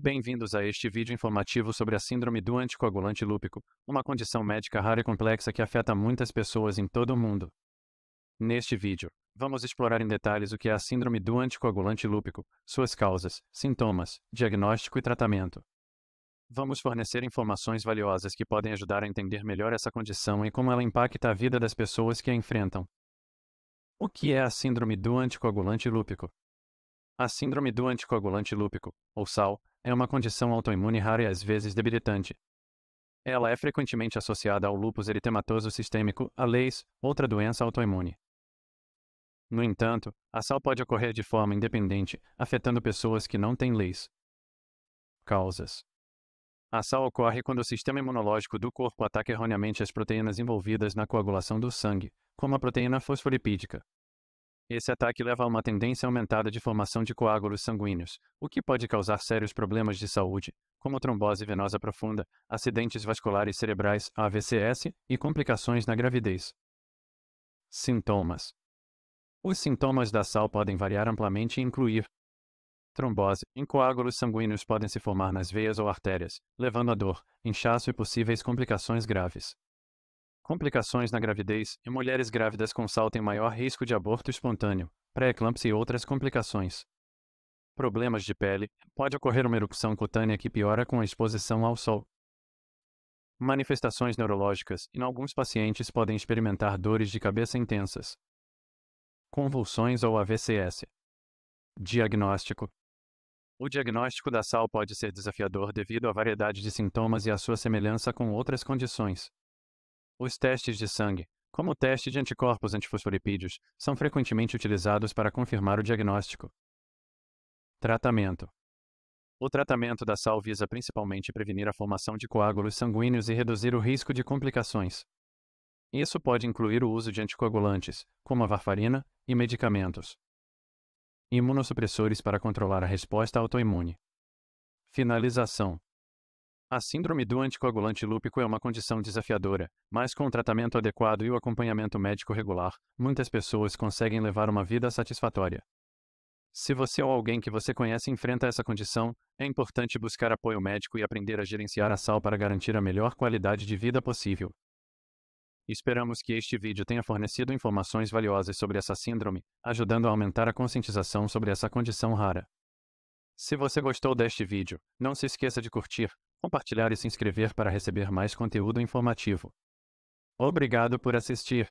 Bem-vindos a este vídeo informativo sobre a síndrome do anticoagulante lúpico, uma condição médica rara e complexa que afeta muitas pessoas em todo o mundo. Neste vídeo, vamos explorar em detalhes o que é a síndrome do anticoagulante lúpico, suas causas, sintomas, diagnóstico e tratamento. Vamos fornecer informações valiosas que podem ajudar a entender melhor essa condição e como ela impacta a vida das pessoas que a enfrentam. O que é a síndrome do anticoagulante lúpico? A síndrome do anticoagulante lúpico, ou SAL, é uma condição autoimune rara e às vezes debilitante. Ela é frequentemente associada ao lúpus eritematoso sistêmico, a leis, outra doença autoimune. No entanto, a SAL pode ocorrer de forma independente, afetando pessoas que não têm leis. Causas: A SAL ocorre quando o sistema imunológico do corpo ataca erroneamente as proteínas envolvidas na coagulação do sangue, como a proteína fosfolipídica. Esse ataque leva a uma tendência aumentada de formação de coágulos sanguíneos, o que pode causar sérios problemas de saúde, como trombose venosa profunda, acidentes vasculares cerebrais, AVCS, e complicações na gravidez. Sintomas: Os sintomas da SAL podem variar amplamente e incluir trombose, em coágulos sanguíneos podem se formar nas veias ou artérias, levando a dor, inchaço e possíveis complicações graves. Complicações na gravidez e mulheres grávidas com SAL têm maior risco de aborto espontâneo, pré-eclâmpsia e outras complicações. Problemas de pele. Pode ocorrer uma erupção cutânea que piora com a exposição ao sol. Manifestações neurológicas. Em alguns pacientes podem experimentar dores de cabeça intensas. Convulsões ou AVCS. Diagnóstico. O diagnóstico da SAL pode ser desafiador devido à variedade de sintomas e à sua semelhança com outras condições. Os testes de sangue, como o teste de anticorpos antifosfolipídios, são frequentemente utilizados para confirmar o diagnóstico. Tratamento: O tratamento da sal visa principalmente prevenir a formação de coágulos sanguíneos e reduzir o risco de complicações. Isso pode incluir o uso de anticoagulantes, como a varfarina, e medicamentos. Imunossupressores para controlar a resposta autoimune. Finalização: a síndrome do anticoagulante lúpico é uma condição desafiadora, mas com o tratamento adequado e o acompanhamento médico regular, muitas pessoas conseguem levar uma vida satisfatória. Se você ou alguém que você conhece enfrenta essa condição, é importante buscar apoio médico e aprender a gerenciar a sal para garantir a melhor qualidade de vida possível. Esperamos que este vídeo tenha fornecido informações valiosas sobre essa síndrome, ajudando a aumentar a conscientização sobre essa condição rara. Se você gostou deste vídeo, não se esqueça de curtir, compartilhar e se inscrever para receber mais conteúdo informativo. Obrigado por assistir.